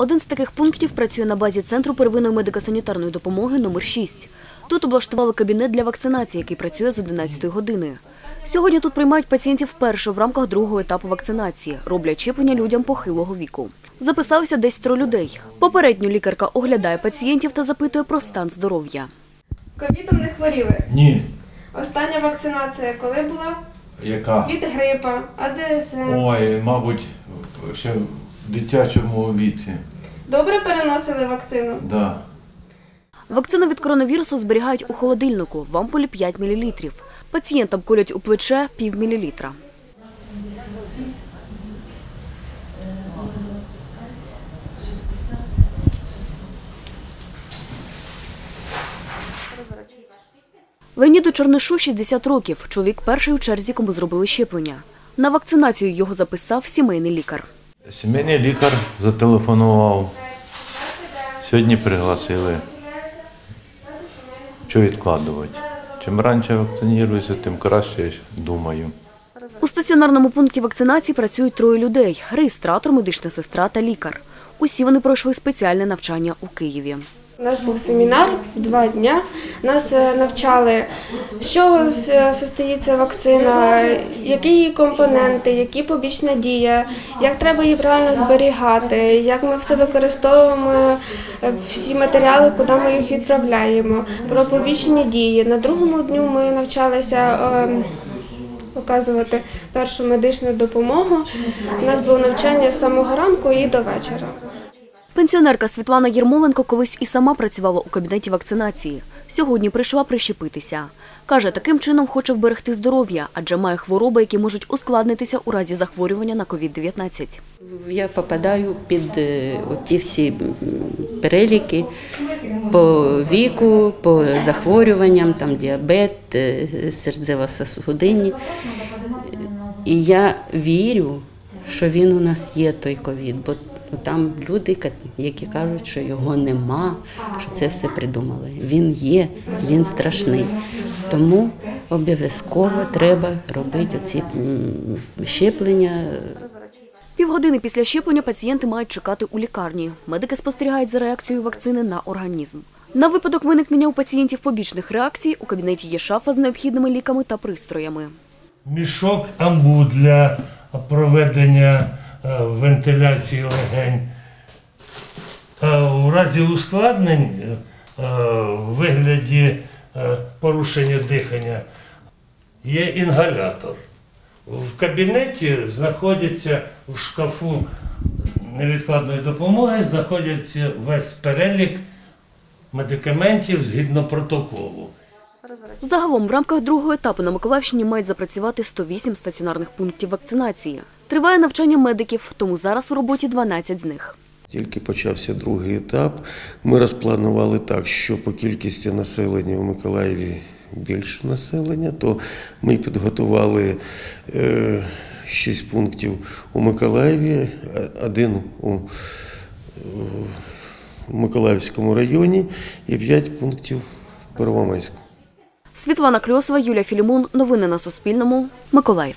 Один з таких пунктів працює на базі Центру первинної медико-санітарної допомоги номер 6 Тут облаштували кабінет для вакцинації, який працює з 11 години. Сьогодні тут приймають пацієнтів вперше в рамках другого етапу вакцинації. Роблять щеплення людям похилого віку. Записалося десь тро людей. Попередньо лікарка оглядає пацієнтів та запитує про стан здоров'я. Ковідом не хворіли. Ні. Остання вакцинація коли була? Яка? Від грипа, АДСМ. Ой, мабуть, ще дитячому віці. Добре переносили вакцину? Да. Вакцину від коронавірусу зберігають у холодильнику в ампулі 5 мл. Пацієнтам колять у плече пів мілілітра. Леоніду Чорнишу 60 років. Чоловік перший у черзі, кому зробили щеплення. На вакцинацію його записав сімейний лікар. Сімейний лікар зателефонував. Сьогодні пригласили. Що відкладувати? Чим раніше вакцинуюся, тим краще, думаю. У стаціонарному пункті вакцинації працюють троє людей: реєстратор, медична сестра та лікар. Усі вони пройшли спеціальне навчання у Києві. У нас був семінар два дня. Нас е, навчали, чого з- состоїться вакцина, які її компоненти, які побічна дія, як треба її правильно зберігати, як ми все використовуємо е, всі матеріали, куди ми їх відправляємо, про побічні дії. На другому дню ми навчалися. ем, Оказувати першу медичну допомогу. У нас було навчання з самого ранку і до вечора. Пенсіонерка Світлана Єрмоленко колись і сама працювала у кабінеті вакцинації. Сьогодні прийшла прищепитися. Каже, таким чином хоче вберегти здоров'я, адже має хвороби, які можуть ускладнитися у разі захворювання на COVID-19. Я попадаю під е, ті всі переліки по віку, по захворюванням, там діабет, е, серцево-сосудинні. І я вірю, що він у нас є той ковід, бо там люди, які кажуть, що його нема, що це все придумали. Він є, він страшний. Тому обов'язково треба робити оці щеплення. Півгодини після щеплення пацієнти мають чекати у лікарні. Медики спостерігають за реакцією вакцини на організм. На випадок виникнення у пацієнтів побічних реакцій у кабінеті є шафа з необхідними ліками та пристроями. мішок амбу для проведення вентиляції легень. Е, У разі ускладнень е, в вигляді е, порушення дихання є інгалятор. В кабінеті знаходиться в шкафу невідкладної допомоги, знаходиться весь перелік медикаментів згідно протоколу. Загалом в рамках другого етапу на Миколаївщині мають запрацювати 108 стаціонарних пунктів вакцинації. Триває навчання медиків, тому зараз у роботі 12 з них. Тільки почався другий етап. Ми розпланували так, що по кількості населення у Миколаєві більше населення, то ми підготували е, 6 пунктів у Миколаєві, один у, Миколаївському районі і 5 пунктів в Первомайську. Світлана Кльосова, Юлія Філімон. Новини на Суспільному. Миколаїв.